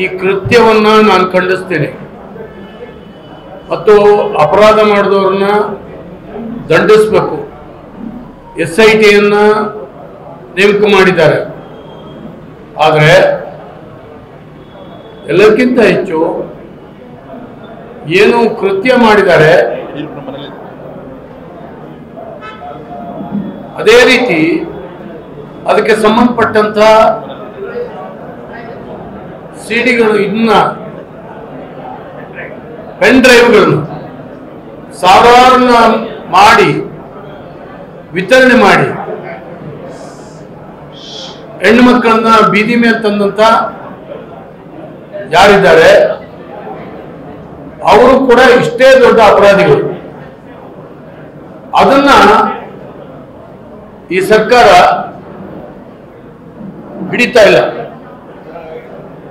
ಈ ಕೃತ್ಯವನ್ನ ನಾನು ಖಂಡಿಸ್ತೇನೆ. ಮತ್ತು ಅಪರಾಧ ಮಾಡಿದವ್ರನ್ನ ದಂಡಿಸಬೇಕು. ಎಸ್ ಐ ಟಿಯನ್ನ ನೇಮಕ ಮಾಡಿದ್ದಾರೆ. ಆದರೆ ಎಲ್ಲಕ್ಕಿಂತ ಹೆಚ್ಚು ಏನು ಕೃತ್ಯ ಮಾಡಿದ್ದಾರೆ ಅದೇ ರೀತಿ ಅದಕ್ಕೆ ಸಂಬಂಧಪಟ್ಟಂತ ಸಿಡಿಗಳು ಇನ್ನ ಪೆನ್ ಡ್ರೈವ್ಗಳನ್ನು ಸಾವಿರಾರು ಮಾಡಿ, ವಿತರಣೆ ಮಾಡಿ, ಹೆಣ್ಣು ಮಕ್ಕಳನ್ನ ಬೀದಿ ಮೇಲೆ ತಂದಂತ ಯಾರಿದ್ದಾರೆ? ಅವರು ಕೂಡ ಇಷ್ಟೇ ದೊಡ್ಡ ಅಪರಾಧಿಗಳು. ಅದನ್ನ ಈ ಸರ್ಕಾರ ಹಿಡಿತಾ ಇಲ್ಲ.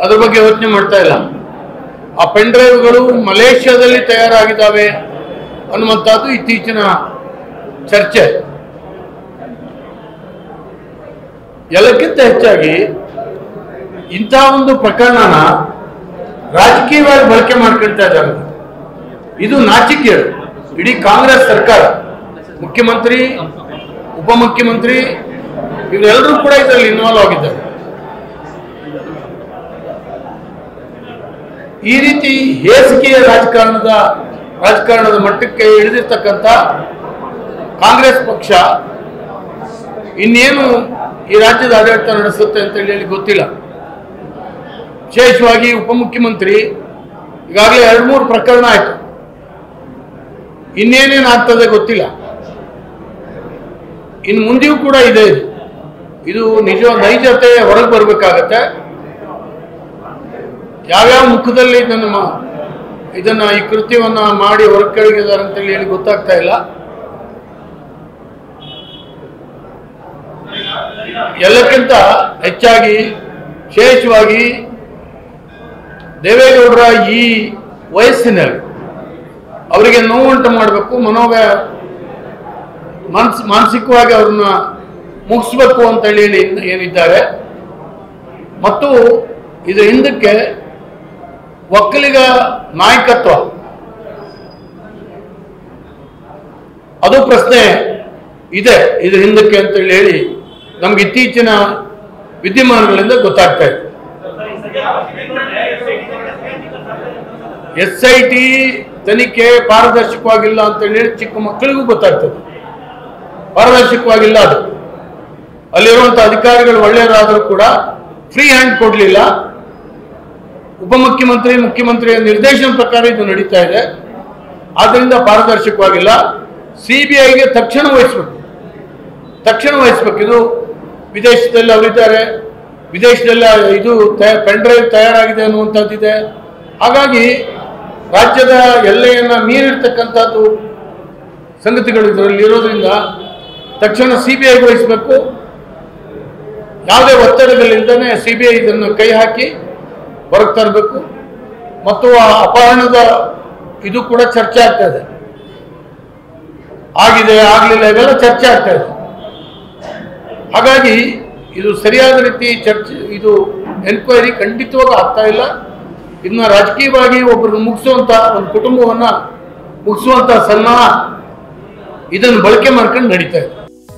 ಅದ್ರ ಬಗ್ಗೆ ಯೋಚನೆ ಮಾಡ್ತಾ ಇಲ್ಲ. ಆ ಪೆನ್ ಡ್ರೈವ್ಗಳು ಮಲೇಷ್ಯಾದಲ್ಲಿ ತಯಾರಾಗಿದ್ದಾವೆ ಅನ್ನುವಂಥದ್ದು ಇತ್ತೀಚಿನ ಚರ್ಚೆ. ಎಲ್ಲಕ್ಕಿಂತ ಹೆಚ್ಚಾಗಿ ಇಂಥ ಒಂದು ಪ್ರಕರಣನ ರಾಜಕೀಯವಾಗಿ ಬಳಕೆ ಮಾಡ್ಕೊಳ್ತಾ ಇದ್ದಾರೆ. ಇದು ನಾಚಿಕೆಯರು ಇಡೀ ಕಾಂಗ್ರೆಸ್ ಸರ್ಕಾರ, ಮುಖ್ಯಮಂತ್ರಿ, ಉಪಮುಖ್ಯಮಂತ್ರಿ ಇವರೆಲ್ಲರೂ ಕೂಡ ಇದರಲ್ಲಿ ಇನ್ವಾಲ್ವ್ ಆಗಿದ್ದಾರೆ. ಈ ರೀತಿ ಹೇಸಿಗೆಯ ರಾಜಕಾರಣದ ರಾಜಕಾರಣದ ಮಟ್ಟಕ್ಕೆ ಇಳಿದಿರ್ತಕ್ಕಂಥ ಕಾಂಗ್ರೆಸ್ ಪಕ್ಷ ಇನ್ನೇನು ಈ ರಾಜ್ಯದ ಆಡಳಿತ ನಡೆಸುತ್ತೆ ಅಂತ ಹೇಳಿ ಗೊತ್ತಿಲ್ಲ. ವಿಶೇಷವಾಗಿ ಉಪಮುಖ್ಯಮಂತ್ರಿ ಈಗಾಗಲೇ ಎರಡು ಮೂರು ಪ್ರಕರಣ ಆಯ್ತು. ಇನ್ನೇನೇನು ಆಗ್ತದೆ ಗೊತ್ತಿಲ್ಲ. ಇನ್ನು ಮುಂದೆಯೂ ಕೂಡ ಇದೆ. ಇದು ನಿಜ ನೈಜತೆ ಹೊರಗೆ ಬರಬೇಕಾಗತ್ತೆ. ಯಾವ್ಯಾವ ಮುಖದಲ್ಲಿ ಇದನ್ನು ಇದನ್ನು ಈ ಕೃತ್ಯವನ್ನ ಮಾಡಿ ಹೊರಕಳಿಗಿದ್ದಾರೆ ಕೆಳಗಿದ್ದಾರೆ ಅಂತೇಳಿ ಹೇಳಿ ಗೊತ್ತಾಗ್ತಾ ಇಲ್ಲ. ಎಲ್ಲಕ್ಕಿಂತ ಹೆಚ್ಚಾಗಿ, ವಿಶೇಷವಾಗಿ ದೇವೇಗೌಡರ ಈ ವಯಸ್ಸಿನಲ್ಲಿ ಅವರಿಗೆ ನೋವುಂಟು ಮಾಡಬೇಕು, ಮನೋವ್ಯ, ಮನ್ಸ್, ಮಾನಸಿಕವಾಗಿ ಅವ್ರನ್ನ ಮುಗಿಸ್ಬೇಕು ಅಂತ ಹೇಳಿ ಏನ್- ಏನಿದ್ದಾರೆ. ಮತ್ತು ಇದರ ಹಿಂದಕ್ಕೆ ಒಕ್ಕಲಿಗ ನಾಯಕತ್ವ. ಅದು ಪ್ರಶ್ನೆ ಇದೆ ಇದ್ರ ಹಿಂದಕ್ಕೆ ಅಂತೇಳಿ ಹೇಳಿ ನಮ್ಗೆ ಇತ್ತೀಚಿನ ವಿದ್ಯಮಾನಗಳಿಂದ ಗೊತ್ತಾಗ್ತಾ ಇದೆ. ಎಸ್ ಐ ಟಿ ತನಿಖೆ ಪಾರದರ್ಶಕವಾಗಿಲ್ಲ ಅಂತ ಹೇಳಿ ಚಿಕ್ಕ ಮಕ್ಕಳಿಗೂ ಗೊತ್ತಾಗ್ತದೆ. ಪಾರದರ್ಶಕವಾಗಿಲ್ಲ ಅದು. ಅಲ್ಲಿರುವಂತ ಅಧಿಕಾರಿಗಳು ಒಳ್ಳೆಯದಾದರೂ ಕೂಡ ಫ್ರೀ ಹ್ಯಾಂಡ್ ಕೊಡಲಿಲ್ಲ. ಉಪಮುಖ್ಯಮಂತ್ರಿ, ಮುಖ್ಯಮಂತ್ರಿಯ ನಿರ್ದೇಶನ ಪ್ರಕಾರ ಇದು ನಡೀತಾ ಇದೆ. ಆದ್ದರಿಂದ ಪಾರದರ್ಶಕವಾಗಿಲ್ಲ. ಸಿ ಬಿ ಐಗೆ ತಕ್ಷಣ ವಹಿಸ್ಬೇಕು. ತಕ್ಷಣ ವಹಿಸ್ಬೇಕು. ಇದು ವಿದೇಶದಲ್ಲಿ ಅವರಿದ್ದಾರೆ. ವಿದೇಶದಲ್ಲಿ ಇದು ಪೆನ್ ಡ್ರೈವ್ ತಯಾರಾಗಿದೆ ಅನ್ನುವಂಥದ್ದಿದೆ. ಹಾಗಾಗಿ ರಾಜ್ಯದ ಎಲ್ಲೆಯನ್ನು ಮೀರಿರ್ತಕ್ಕಂಥದ್ದು ಸಂಗತಿಗಳು ಇದರಲ್ಲಿ ಇರೋದ್ರಿಂದ ತಕ್ಷಣ ಸಿ ಬಿ ಐಗೆ ವಹಿಸಬೇಕು. ಯಾವುದೇ ಒತ್ತಡಗಳಿಲ್ಲದೇ ಸಿ ಬಿ ಐ ಇದನ್ನು ಕೈ ಹಾಕಿ ಹೊರಗೆ ತರಬೇಕು. ಮತ್ತು ಆ ಅಪಹರಣದ ಇದು ಕೂಡ ಚರ್ಚೆ ಆಗ್ತಾ ಇದೆ. ಆಗಿದೆ, ಆಗಲಿಲ್ಲ, ಇವೆಲ್ಲ ಚರ್ಚೆ ಆಗ್ತಾ ಇದೆ. ಹಾಗಾಗಿ ಇದು ಸರಿಯಾದ ರೀತಿ ಚರ್ಚೆ, ಇದು ಎನ್ಕ್ವೈರಿ ಖಂಡಿತವಾಗಿ ಆಗ್ತಾ ಇಲ್ಲ. ಇನ್ನು ರಾಜಕೀಯವಾಗಿ ಒಬ್ಬರನ್ನು ಮುಗಿಸುವಂತ ಒಂದು ಕುಟುಂಬವನ್ನ ಮುಗಿಸುವಂತ ಸನ್ಮಾನ ಇದನ್ನು ಬಳಕೆ ಮಾಡ್ಕೊಂಡು ನಡೀತಾ ಇದೆ.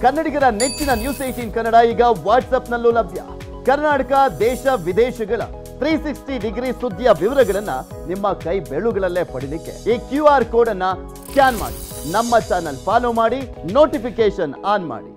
ಕನ್ನಡಿಗರ ನೆಚ್ಚಿನ ನ್ಯೂಸ್ ಏಟೀನ್ ಕನ್ನಡ ಈಗ ವಾಟ್ಸ್ಆಪ್ನಲ್ಲೂ ಲಭ್ಯ. ಕರ್ನಾಟಕ, ದೇಶ, ವಿದೇಶಗಳ ತ್ರೀ ಸಿಕ್ಸ್ಟಿ ಡಿಗ್ರಿ ಸುದ್ದಿಯ ವಿವರಗಳನ್ನ ನಿಮ್ಮ ಕೈ ಬೆಳುಗಳಲ್ಲೇ ಪಡಿಲಿಕ್ಕೆ ಈ ಕ್ಯೂ ಆರ್ ಕೋಡ್ ಅನ್ನ ಸ್ಕ್ಯಾನ್ ಮಾಡಿ. ನಮ್ಮ ಚಾನಲ್ ಫಾಲೋ ಮಾಡಿ ನೋಟಿಫಿಕೇಶನ್ ಆನ್ ಮಾಡಿ.